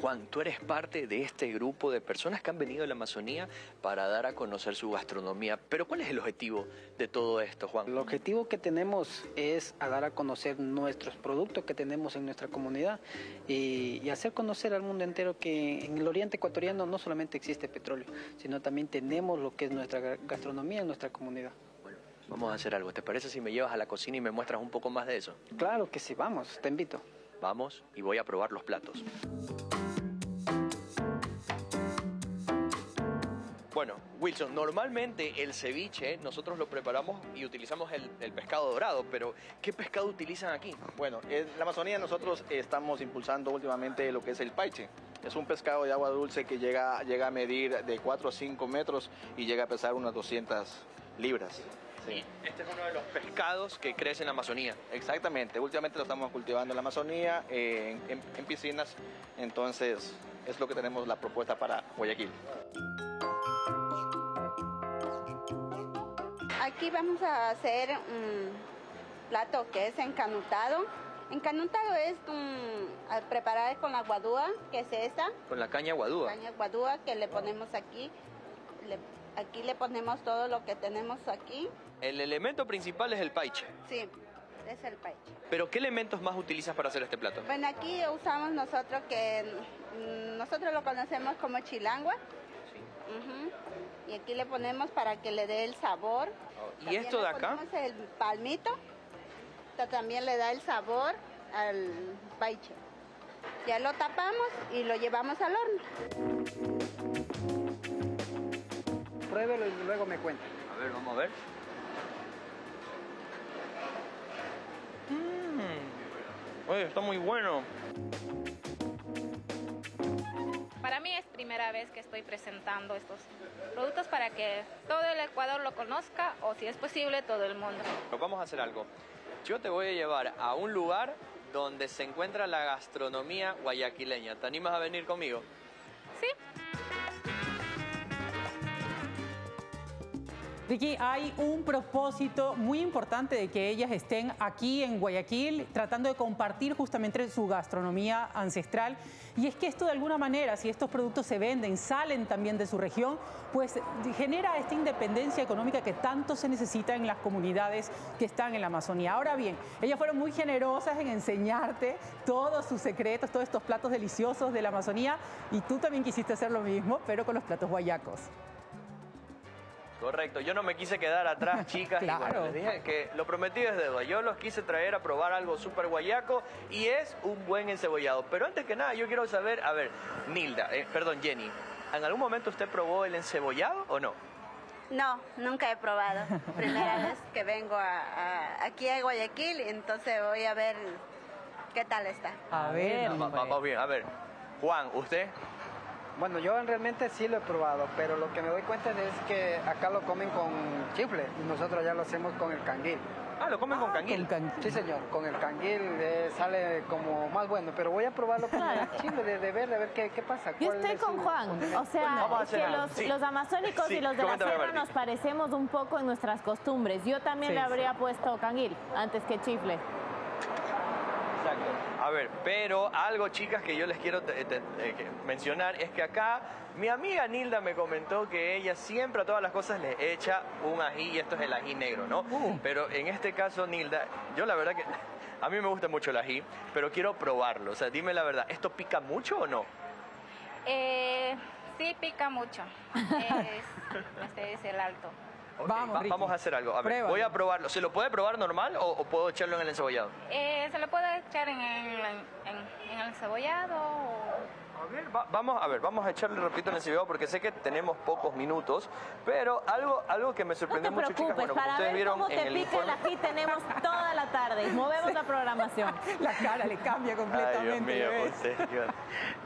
Juan, tú eres parte de este grupo de personas que han venido a la Amazonía para dar a conocer su gastronomía. Pero ¿cuál es el objetivo de todo esto, Juan? El objetivo que tenemos es a dar a conocer nuestros productos que tenemos en nuestra comunidad y, y hacer conocer al mundo entero que en el oriente ecuatoriano no solamente existe petróleo, sino también tenemos lo que es nuestra ga- gastronomía en nuestra comunidad. Bueno, vamos a hacer algo. ¿Te parece si me llevas a la cocina y me muestras un poco más de eso? Claro que sí, vamos, te invito. Vamos y voy a probar los platos. Bueno, Wilson, normalmente el ceviche nosotros lo preparamos y utilizamos el, el pescado dorado, pero ¿qué pescado utilizan aquí? Bueno, en la Amazonía nosotros estamos impulsando últimamente lo que es el paiche. Es un pescado de agua dulce que llega, llega a medir de 4 a 5 metros y llega a pesar unas 200 libras. Sí. Este es uno de los pescados que crece en la Amazonía. Exactamente, últimamente lo estamos cultivando en la Amazonía, eh, en, en- en piscinas, entonces es lo que tenemos la propuesta para Guayaquil. Aquí vamos a hacer un plato que es encanutado. Encanutado es un, a preparar con la guadúa, que es esta, Con la caña guadúa. caña guadúa que le ponemos aquí. Le- aquí le ponemos todo lo que tenemos aquí. El elemento principal es el paiche. Sí, es el paiche. Pero ¿qué elementos más utilizas para hacer este plato? Bueno, aquí usamos nosotros que mm, nosotros lo conocemos como chilangua. Y aquí le ponemos para que le dé el sabor. ¿Y También esto de le acá? ponemos el palmito. Esto también le da el sabor al paiche. Ya lo tapamos y lo llevamos al horno. Pruébelo y luego me cuenta. A ver, vamos a ver. Mmm. Oye, está muy bueno. Mí es primera vez que estoy presentando estos productos para que todo el Ecuador lo conozca o si es posible todo el mundo. Pero vamos a hacer algo. Yo te voy a llevar a un lugar donde se encuentra la gastronomía guayaquileña. ¿Te animas a venir conmigo? Sí, Ricky, hay un propósito muy importante de que ellas estén aquí en Guayaquil tratando de compartir justamente su gastronomía ancestral. Y es que esto de alguna manera, si estos productos se venden, salen también de su región, pues genera esta independencia económica que tanto se necesita en las comunidades que están en la Amazonía. Ahora bien, ellas fueron muy generosas en enseñarte todos sus secretos, todos estos platos deliciosos de la Amazonía y tú también quisiste hacer lo mismo, pero con los platos guayacos. Correcto, yo no me quise quedar atrás, chicas. y bueno, les dije que lo prometido es deuda. Yo los quise traer a probar algo súper guayaco y es un buen encebollado. Pero antes que nada, yo quiero saber, a ver, Nilda, eh, perdón, Jenny, ¿en algún momento usted probó el encebollado o no? No, nunca he probado. Primera vez que vengo a- a- aquí a Guayaquil, entonces voy a ver qué tal está. A ver, Va- va- Vamos bien, a ver. Juan, ¿usted? Bueno, yo realmente sí lo he probado, pero lo que me doy cuenta es que acá lo comen con chifle y nosotros ya lo hacemos con el canguil. Ah, lo comen con canguil. Con canguil. Sí, señor, con el canguil eh, sale como más bueno, pero voy a probarlo con Claro. el chile, de, de ver, de ver qué, qué pasa. Yo estoy es con su Juan, o sea, es que los, Sí. los amazónicos Sí, y los de la sierra nos parecemos un poco en nuestras costumbres. Yo también Sí, le sí. habría puesto canguil antes que chifle. Exacto. A ver, pero algo, chicas, que yo les quiero te- te- eh, que mencionar es que acá mi amiga Nilda me comentó que ella siempre a todas las cosas le echa un ají y esto es el ají negro, ¿no? Pero en este caso, Nilda, yo la verdad que a mí me gusta mucho el ají, pero quiero probarlo. O sea, dime la verdad, ¿esto pica mucho o no? Eh, sí pica mucho. Es, este es el alto. Vamos, vamos a hacer algo. A ver, Pruébalo. voy a probarlo. ¿Se lo puede probar normal o, o puedo echarlo en el encebollado? Eh, se le puede echar en el, en, en el cebollado o A ver, va- vamos a ver, vamos a echarle rapidito en el cebollado porque sé que tenemos pocos minutos, pero algo, algo que me No sorprendió te mucho, chicas, bueno, para ustedes ver vieron cómo en te el pica el informe. ají tenemos toda la tarde. Movemos la programación. La cara le cambia Ay, Dios completamente. mío, ¿ves? usted, Dios,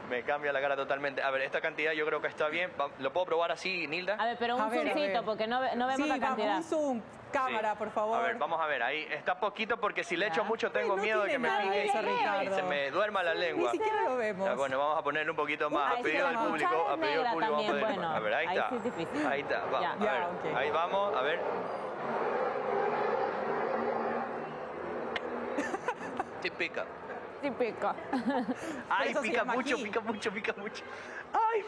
me cambia la cara totalmente. A ver, esta cantidad yo creo que está bien. ¿Lo puedo probar así, Nilda? A ver, pero un zoomcito, porque no, no vemos sí, la cantidad. un zoom. Cámara, Sí. por favor. A ver, vamos a ver, ahí está poquito porque si le echo mucho tengo no miedo de que me pique y- se me duerma la Ni lengua. siquiera lo vemos. Ya, bueno, vamos a ponerle un poquito más. A pedido del público, a pedido del público vamos a poner ver, ahí ahí está. sí es difícil. Ahí está, vamos. Ya. A Ya, ver, ok. ahí vamos, a ver. Sí pica. sí pica. Ay, pica mucho, pica mucho, pica mucho. Ay.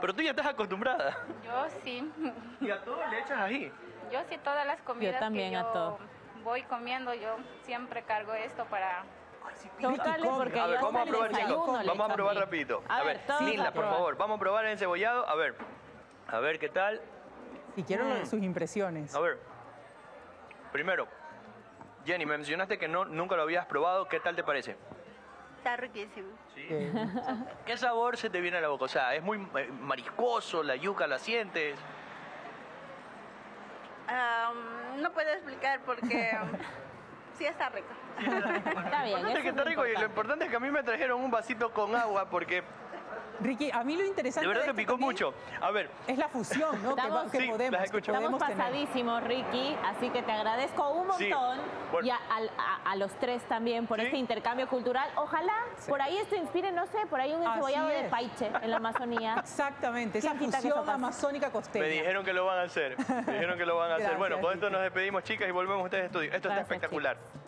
Pero tú ya estás acostumbrada. Yo sí, Y a todo le echas ají. yo sí todas las comidas también que a yo todo. voy comiendo, yo siempre cargo esto para... Tócale come. porque A ver, vamos a probar, chicos. Vamos a probar rapidito. A, ver, todos Nilda, a por favor, vamos a probar el encebollado. A ver, a ver qué tal. Si quiero Mm. sus impresiones. A ver, primero, Jenny, me mencionaste que no, nunca lo habías probado. ¿Qué tal te parece? Está riquísimo. Eh, ¿Qué sabor se te viene a la boca? O sea, es muy eh, mariscoso, la yuca la sientes. Am, no puedo explicar porque sí está rico. Está bien, Lo importante es que es está rico y lo importante es que a mí me trajeron un vasito con agua porque Ricky, a mí lo interesante de verdad de te picó mucho. A ver, Es la fusión, ¿no? Estamos- que Sí, podemos, las que podemos pasadísimos, Ricky, así que te agradezco un Sí, montón bueno. y a, a- a los tres también por Sí. este intercambio cultural. Ojalá por ahí esto inspire, no sé, por ahí un encebollado de paiche en la Amazonía. Exactamente, esa ¿Quién quita que eso fusión amazónica costeña. me dijeron que lo van a hacer. Me dijeron que lo van a hacer. Gracias, Bueno, con esto nos despedimos, chicas, y volvemos a ustedes estudio. Esto está Gracias, espectacular. chicos.